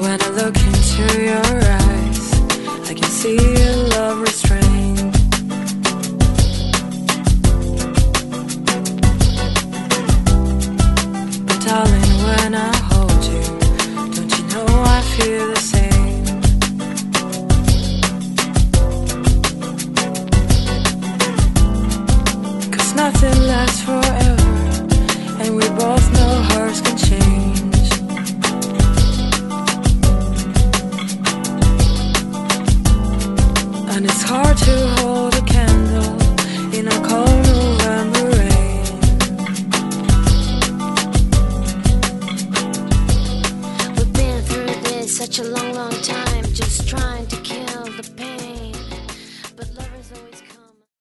when I look into your eyes, I can see your love restrained. But darling, when I hold you, don't you know I feel the same? Cause nothing lasts forever. hard to hold a candle in a cold November rain. We've been through this such a long, long time, just trying to kill.